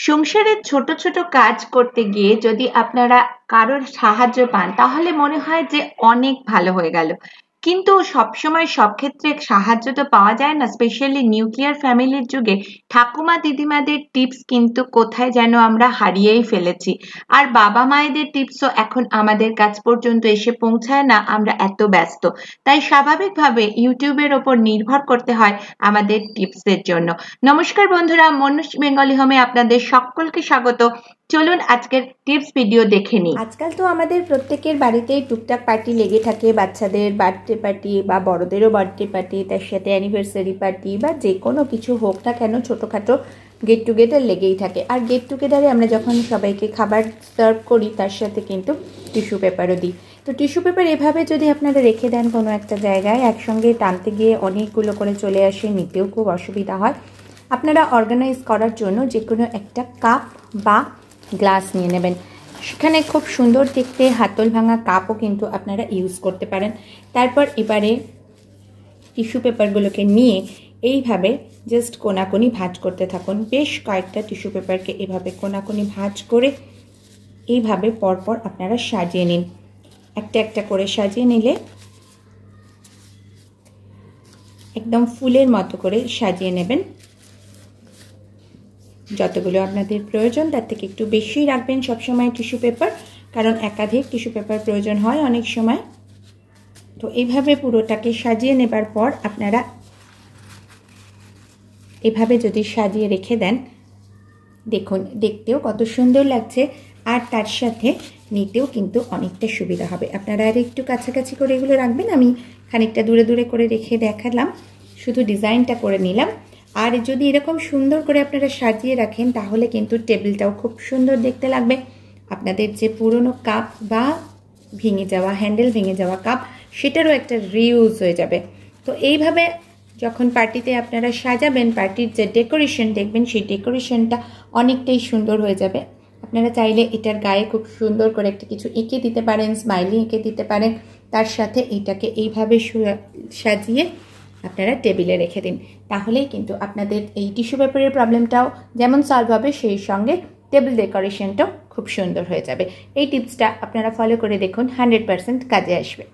সংসারের ছোট ছোট কাজ করতে গিয়ে যদি আপনারা কারোর সাহায্য পান, তাহলে মনে হয় যে অনেক ভালো হয়ে গেল। কিন্তু সবসময় সব ক্ষেত্রে সাহায্য তো পাওয়া যায় না স্পেশালি নিউক্লিয়ার ফ্যামিলির যুগে। ঠাকুমা দিদিমাদের টিপস কিন্তু কোথায় যেন আমরা হারিয়েই ফেলেছি। আর বাবা মায়েদের টিপসও এখন আমাদের কাছ পর্যন্ত এসে পৌঁছায় না, আমরা এত ব্যস্ত। তাই স্বাভাবিকভাবে ইউটিউবের ওপর নির্ভর করতে হয় আমাদের টিপসের জন্য। নমস্কার বন্ধুরা মনুষ বেঙ্গলি হোমে আপনাদের সকলকে স্বাগত। চলুন আজকের টিপস ভিডিও দেখে নিই। আজকাল তো আমাদের প্রত্যেকের বাড়িতেই টুকটাক পার্টি লেগে থাকে, বাচ্চাদের বার্থডে পার্টি বা বড়দেরও বার্থডে পার্টি তার সাথে অ্যানিভার্সারি পার্টি বা যে কোনো কিছু হোক না কেন ছোটোখাটো গেট টুগেদার লেগেই থাকে। আর গেট টুগেদারে আমরা যখন সবাইকে খাবার সার্ভ করি, তার সাথে কিন্তু টিস্যু পেপারও দিই। তো টিস্যু পেপার এভাবে যদি আপনারা রেখে দেন কোনো একটা জায়গায়, একসঙ্গে টানতে গিয়ে অনেকগুলো করে চলে আসে, নিতেও খুব অসুবিধা হয়। আপনারা অর্গানাইজ করার জন্য যে কোনো একটা কাপ বা গ্লাস নিয়ে নেবেন। সেখানে খুব সুন্দর দেখতে হাতল ভাঙা কাপও কিন্তু আপনারা ইউজ করতে পারেন। তারপর এবারে টিস্যু পেপারগুলোকে নিয়ে এইভাবে জাস্ট কোনাকুনি ভাঁজ করতে থাকুন। বেশ কয়েকটা টিস্যু পেপারকে এভাবে কোনাকুনি ভাঁজ করে এইভাবে পরপর আপনারা সাজিয়ে নিন। একটা একটা করে সাজিয়ে নিলে একদম ফুলের মতো করে সাজিয়ে নেবেন। যতগুলো আপনাদের প্রয়োজন, তার থেকে একটু বেশি রাখবেন সবসময় টিস্যু পেপার, কারণ একাধিক টিস্যু পেপার প্রয়োজন হয় অনেক সময়। তো এইভাবে পুরোটাকে সাজিয়ে নেবার পর আপনারা এভাবে যদি সাজিয়ে রেখে দেন, দেখুন, দেখতেও কত সুন্দর লাগছে, আর তার সাথে নিতেও কিন্তু অনেকটা সুবিধা হবে। আপনারা আর একটু কাছাকাছি করে এগুলো রাখবেন, আমি খানিকটা দূরে দূরে করে রেখে দেখালাম। শুধু ডিজাইনটা করে নিলাম। আর যদি এরকম সুন্দর করে আপনারা সাজিয়ে রাখেন, তাহলে কিন্তু টেবিলটাও খুব সুন্দর দেখতে লাগবে। আপনাদের যে পুরনো কাপ বা ভেঙে যাওয়া, হ্যান্ডেল ভেঙে যাওয়া কাপ, সেটারও একটা রিউজ হয়ে যাবে। তো এইভাবে যখন পার্টিতে আপনারা সাজাবেন, পার্টির যে ডেকোরেশন দেখবেন, সেই ডেকোরেশনটা অনেকটাই সুন্দর হয়ে যাবে। আপনারা চাইলে এটার গায়ে খুব সুন্দর করে একটা কিছু এঁকে দিতে পারেন স্মাইলি এঁকে দিতে পারেন। তার সাথে এটাকে এইভাবে সাজিয়ে আপনারা টেবিলে রেখে দিন। তাহলেই কিন্তু আপনাদের এই টিস্যু পেপারের প্রবলেমটাও যেমন সলভ হবে, সেই সঙ্গে টেবিল ডেকোরেশনটাও খুব সুন্দর হয়ে যাবে। এই টিপসটা আপনারা ফলো করে দেখুন হান্ড্রেড পারসেন্ট কাজে আসবে।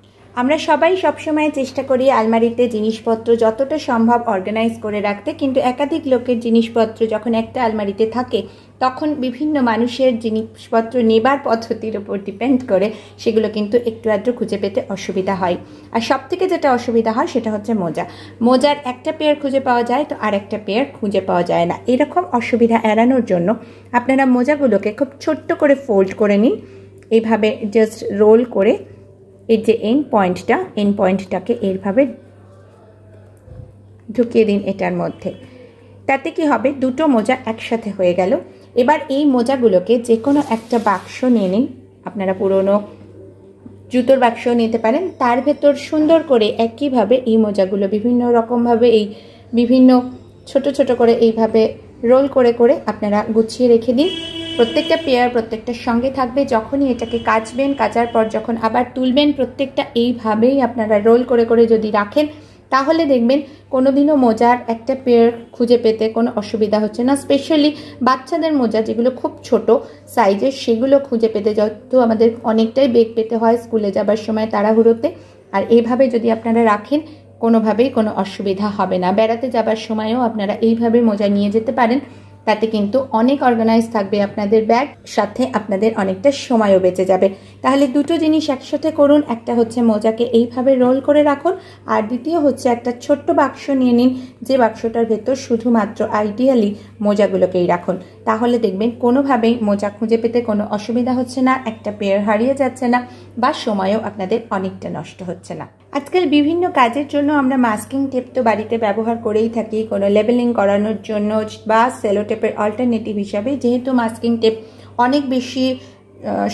আমরা সবাই সবসময় চেষ্টা করি আলমারিতে জিনিসপত্র যতটা সম্ভব অর্গানাইজ করে রাখতে, কিন্তু একাধিক লোকের জিনিসপত্র যখন একটা আলমারিতে থাকে, তখন বিভিন্ন মানুষের জিনিসপত্র নেবার পদ্ধতির উপর ডিপেন্ড করে, সেগুলো কিন্তু একটু আধটু খুঁজে পেতে অসুবিধা হয়। আর সব থেকে যেটা অসুবিধা হয়, সেটা হচ্ছে মোজা। মোজার একটা পেয়ার খুঁজে পাওয়া যায়, তো আর একটা পেয়ার খুঁজে পাওয়া যায় না। এরকম অসুবিধা এড়ানোর জন্য আপনারা মোজাগুলোকে খুব ছোট্ট করে ফোল্ড করে নিন। এইভাবে জাস্ট রোল করে এর যে এন পয়েন্টটা এন পয়েন্টটাকে এইভাবে ঢুকিয়ে দিন এটার মধ্যে। তাতে কি হবে? দুটো মোজা একসাথে হয়ে গেল। এবার এই মোজাগুলোকে যে কোনো একটা বাক্স নিয়ে নিন। আপনারা পুরনো জুতোর বাক্স নিতে পারেন। তার ভেতর সুন্দর করে একইভাবে এই মোজাগুলো বিভিন্ন রকমভাবে এই বিভিন্ন ছোট ছোট করে এইভাবে রোল করে করে আপনারা গুছিয়ে রেখে দিন। প্রত্যেকটা পেয়ার প্রত্যেকটার সঙ্গে থাকবে, যখনই এটাকে কাচবেন, কাচার পর যখন আবার তুলবেন, প্রত্যেকটা এইভাবেই আপনারা রোল করে করে যদি রাখেন, তাহলে দেখবেন কোনোদিনও মোজার একটা পেয়ার খুঁজে পেতে কোনো অসুবিধা হচ্ছে না। স্পেশালি বাচ্চাদের মোজা যেগুলো খুব ছোট সাইজের, সেগুলো খুঁজে পেতে যত আমাদের অনেকটাই বেগ পেতে হয় স্কুলে যাবার সময় তাড়াহুড়োতে। আর এইভাবে যদি আপনারা রাখেন, কোনোভাবেই কোনো অসুবিধা হবে না। বেড়াতে যাবার সময়ও আপনারা এইভাবে মোজা নিয়ে যেতে পারেন। তাতে কিন্তু অনেক অর্গানাইজ থাকবে আপনাদের ব্যাগ সাথে আপনাদের অনেকটা সময়ও বেঁচে যাবে। তাহলে দুটো জিনিস একসাথে করুন, একটা হচ্ছে মোজাকে এইভাবে রোল করে রাখুন, আর দ্বিতীয় হচ্ছে একটা ছোট্ট বাক্স নিয়ে নিন, যে বাক্সটার ভেতর শুধুমাত্র আইডিয়ালি মোজাগুলোকেই রাখুন। তাহলে দেখবেন কোনোভাবেই মোজা খুঁজে পেতে কোনো অসুবিধা হচ্ছে না, একটা পেয়ার হারিয়ে যাচ্ছে না, বা সময়ও আপনাদের অনেকটা নষ্ট হচ্ছে না। আজকাল বিভিন্ন কাজের জন্য আমরা মাস্কিং টেপ তো বাড়িতে ব্যবহার করেই থাকি, কোনো লেবেলিং করানোর জন্য বা সেলো টেপের অল্টারনেটিভ হিসাবে। যেহেতু মাস্কিং টেপ অনেক বেশি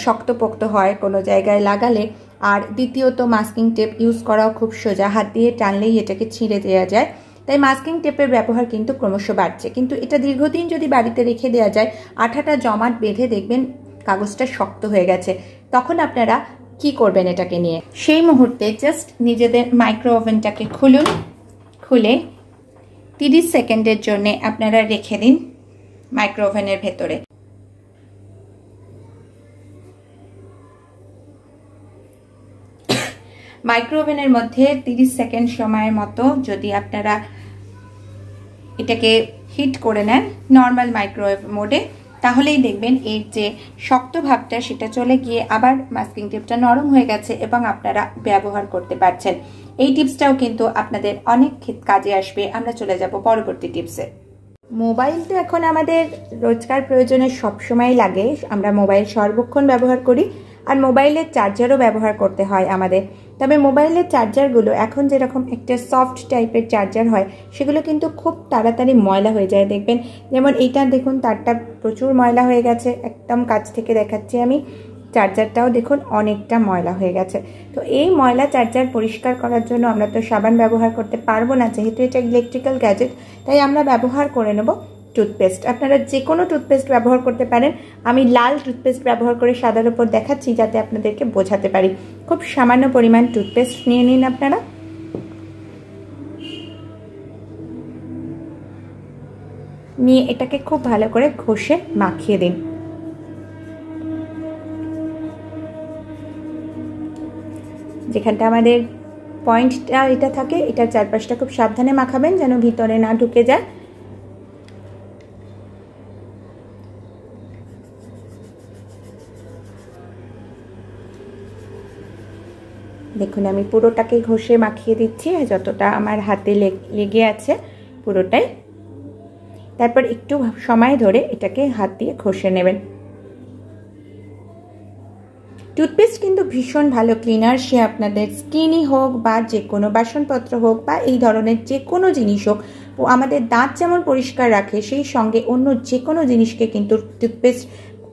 শক্তপোক্ত হয় কোনো জায়গায় লাগালে, আর দ্বিতীয়ত মাস্কিং টেপ ইউজ করাও খুব সোজা, হাত দিয়ে টানলেই এটাকে ছিঁড়ে দেওয়া যায়। তাই মাস্কিং টেপের ব্যবহার কিন্তু ক্রমশ বাড়ছে। কিন্তু এটা দীর্ঘদিন যদি বাড়িতে রেখে দেওয়া যায়, আঠাটা জমাট বেঁধে দেখবেন কাগজটা শক্ত হয়ে গেছে। তখন আপনারা কি করবেন এটাকে নিয়ে? সেই মুহূর্তে জাস্ট নিজেদের মাইক্রো ওভেনটাকে খুলুন। খুলে তিরিশ সেকেন্ডের জন্য আপনারা রেখে দিন মাইক্রো ওভেনের ভেতরে। মাইক্রো ওভেনের মধ্যে 30 সেকেন্ড সময়ের মতো যদি আপনারা এটাকে হিট করে নেন নর্মাল মাইক্রোওয়েভ মোডে তাহলেই দেখবেন এর যে শক্ত ভাবটা সেটা চলে গিয়ে আবার মাস্কিং টিপটা নরম হয়ে গেছে এবং আপনারা ব্যবহার করতে পারছেন। এই টিপসটাও কিন্তু আপনাদের অনেক কাজে আসবে। আমরা চলে যাব পরবর্তী টিপসে মোবাইল তো এখন আমাদের রোজকার প্রয়োজনে সবসময় লাগে। আমরা মোবাইল সর্বক্ষণ ব্যবহার করি। আর মোবাইলের চার্জারও ব্যবহার করতে হয় আমাদের। তবে মোবাইলের চার্জারগুলো এখন যেরকম একটা সফট টাইপের চার্জার হয়, সেগুলো কিন্তু খুব তাড়াতাড়ি ময়লা হয়ে যায়, দেখবেন। যেমন এইটা, দেখুন, তারটা প্রচুর ময়লা হয়ে গেছে, একদম কাছ থেকে দেখাচ্ছি আমি। চার্জারটাও, দেখুন, অনেকটা ময়লা হয়ে গেছে। তো এই ময়লা চার্জার পরিষ্কার করার জন্য আমরা তো সাবান ব্যবহার করতে পারব না, যেহেতু এটা ইলেকট্রিক্যাল গ্যাজেট তাই আমরা ব্যবহার করে নেব। টুথপেস্ট আপনারা যে কোনো টুথপেস্ট ব্যবহার করতে পারেন। আমি লাল টুথপেস্ট ব্যবহার করে সাদার উপর দেখাচ্ছি যাতে আপনাদেরকে বোঝাতে পারি। খুব সামান্য পরিমাণ টুথপেস্ট নিয়ে নিন আপনারা। নিয়ে এটাকে খুব ভালো করে ঘষে মাখিয়ে দিন। যেখানটা আমাদের পয়েন্টটা এটা থাকে, এটার চারপাশটা খুব সাবধানে মাখাবেন যেন ভিতরে না ঢুকে যায়। দেখুন, আমি পুরোটাকে ঘষে মাখিয়ে দিচ্ছি যতটা আমার হাতে লেগে আছে পুরোটাই। তারপর একটু সময় ধরে এটাকে হাত দিয়ে ঘষে নেবেন। টুথপেস্ট কিন্তু ভীষণ ভালো ক্লিনার, সে আপনাদের স্কিনই হোক বা যে কোনো বাসনপত্র হোক বা এই ধরনের যে কোনো জিনিস হোক, ও আমাদের দাঁত যেমন পরিষ্কার রাখে, সেই সঙ্গে অন্য যে কোনো জিনিসকে কিন্তু টুথপেস্ট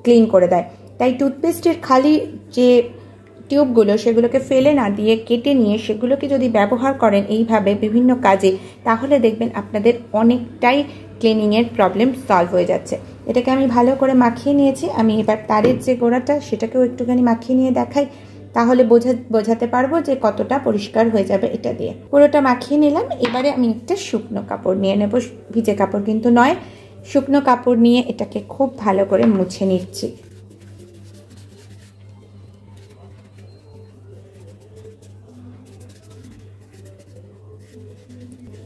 ক্লিন করে দেয়। তাই টুথপেস্টের খালি যে টিউবগুলো সেগুলোকে ফেলে না দিয়ে কেটে নিয়ে সেগুলোকে যদি ব্যবহার করেন এইভাবে বিভিন্ন কাজে, তাহলে দেখবেন আপনাদের অনেকটাই ক্লিনিংয়ের প্রবলেম সলভ হয়ে যাচ্ছে। এটাকে আমি ভালো করে মাখিয়ে নিয়েছি। আমি এবার তারের যে গোড়াটা, সেটাকেও একটুখানি মাখিয়ে নিয়ে দেখাই। তাহলে বোঝা, বোঝাতে পারব যে কতটা পরিষ্কার হয়ে যাবে এটা দিয়ে। পুরোটা মাখিয়ে নিলাম। এবারে আমি একটা শুকনো কাপড় নিয়ে নেব। ভিজে কাপড় কিন্তু নয়। শুকনো কাপড় নিয়ে এটাকে খুব ভালো করে মুছে নিচ্ছি।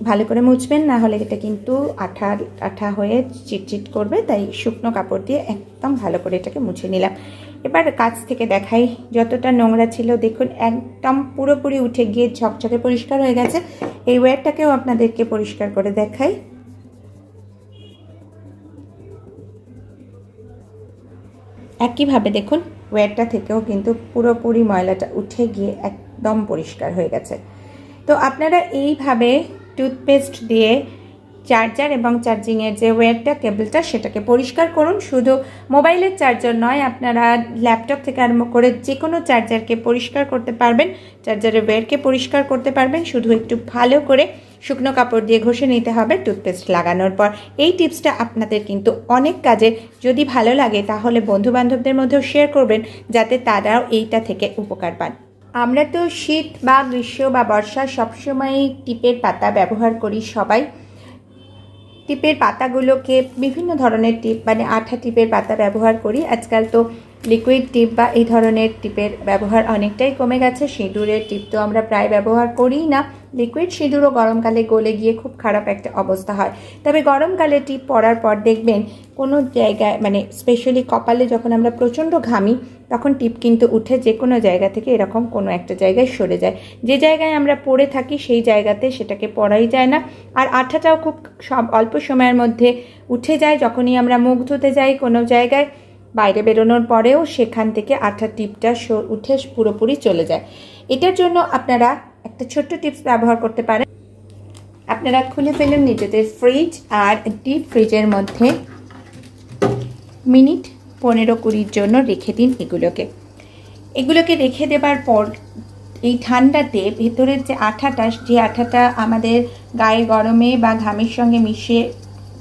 ভালো করে মুছবেন, না হলে এটা কিন্তু আঠা আঠা হয়ে চিটচিট করবে, তাই শুকনো কাপড় দিয়ে একদম ভালো করে এটাকে মুছে নিলাম। এবার কাছ থেকে দেখাই, যতটা নোংরা ছিল, দেখুন একদম পুরোপুরি উঠে গিয়ে ঝকঝকে পরিষ্কার হয়ে গেছে। এই ওয়্যারটাকেও আপনাদেরকে পরিষ্কার করে দেখাই। একইভাবে দেখুন, ওয়্যারটা থেকেও কিন্তু পুরোপুরি ময়লাটা উঠে গিয়ে একদম পরিষ্কার হয়ে গেছে। তো আপনারা এইভাবে টুথপেস্ট দিয়ে চার্জার এবং চার্জিংয়ের যে ওয়্যারটা, কেবলটা, সেটাকে পরিষ্কার করুন। শুধু মোবাইলের চার্জার নয়, আপনারা ল্যাপটপ থেকে আরম্ভ করে যে কোনো চার্জারকে পরিষ্কার করতে পারবেন, চার্জারের ওয়্যারকে পরিষ্কার করতে পারবেন। শুধু একটু ভালো করে শুকনো কাপড় দিয়ে ঘষে নিতে হবে টুথপেস্ট লাগানোর পর। এই টিপসটা আপনাদের কিন্তু অনেক কাজে, যদি ভালো লাগে, তাহলে বন্ধুবান্ধবদের মধ্যেও শেয়ার করবেন, যাতে তারাও এইটা থেকে উপকার পান। আমরা তো শীত বা গ্রীষ্ম বা বর্ষা সবসময়ই টিপের পাতা ব্যবহার করি সবাই। টিপের পাতাগুলোকে বিভিন্ন ধরনের টিপ মানে আঠা টিপের পাতা ব্যবহার করি। আজকাল তো লিকুইড টিপ বা এই ধরনের টিপের ব্যবহার অনেকটাই কমে গেছে। সিঁদুরের টিপ তো আমরা প্রায় ব্যবহার করি না। লিকুইড সিঁদুরও গরমকালে গলে গিয়ে খুব খারাপ একটা অবস্থা হয়। তবে গরমকালে টিপ পরার পর দেখবেন কোনো জায়গায় মানে স্পেশালি কপালে যখন আমরা প্রচণ্ড ঘামি তখন টিপ কিন্তু উঠে যে কোনো জায়গা থেকে এরকম কোনো একটা জায়গায় সরে যায়। যে জায়গায় আমরা পড়ে থাকি সেই জায়গাতে সেটাকে পড়াই যায় না। আর আঠাটাও খুব সব অল্প সময়ের মধ্যে উঠে যায় যখনই আমরা মুখ ধুতে যাই কোনো জায়গায়। বাইরে বেরোনোর পরেও সেখান থেকে আঠা টিপটা উঠে পুরোপুরি চলে যায়। এটার জন্য আপনারা একটা ছোট্ট টিপস ব্যবহার করতে পারেন। আপনারা খুলে ফেলুন নিজেদের ফ্রিজ আর ডিপ ফ্রিজের মধ্যে মিনিট পনেরো কুড়ির জন্য রেখে দিন এগুলোকে। এগুলোকে রেখে দেবার পর এই ঠান্ডাতে ভেতরের যে আঠাটা যে আঠাটা আমাদের গায়ে গরমে বা ঘামের সঙ্গে মিশে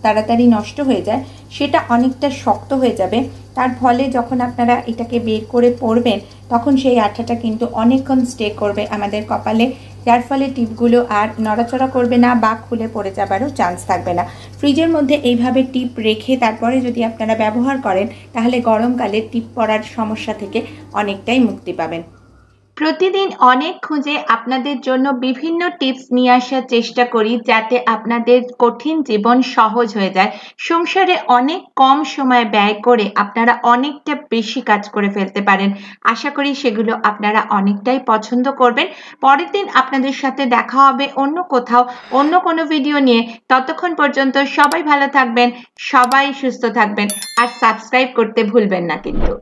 তাড়াতাড়ি নষ্ট হয়ে যায়, সেটা অনেকটা শক্ত হয়ে যাবে। তার ফলে যখন আপনারা এটাকে বের করে পড়বেন তখন সেই আঠাটা কিন্তু অনেকক্ষণ স্টে করবে আমাদের কপালে। যার ফলে টিপগুলো আর নড়াচড়া করবে না বা খুলে পড়ে যাবারও চান্স থাকবে না। ফ্রিজের মধ্যে এইভাবে টিপ রেখে তারপরে যদি আপনারা ব্যবহার করেন, তাহলে গরমকালে টিপ পড়ার সমস্যা থেকে অনেকটাই মুক্তি পাবেন। প্রতিদিন অনেক খুঁজে আপনাদের জন্য বিভিন্ন টিপস নিয়ে আসার চেষ্টা করি যাতে আপনাদের কঠিন জীবন সহজ হয়ে যায়। সংসারে অনেক কম সময় ব্যয় করে আপনারা অনেকটা বেশি কাজ করে ফেলতে পারেন। আশা করি সেগুলো আপনারা অনেকটাই পছন্দ করবেন। পরের দিন আপনাদের সাথে দেখা হবে অন্য কোথাও, অন্য কোনো ভিডিও নিয়ে। ততক্ষণ পর্যন্ত সবাই ভালো থাকবেন, সবাই সুস্থ থাকবেন। আর সাবস্ক্রাইব করতে ভুলবেন না কিন্তু।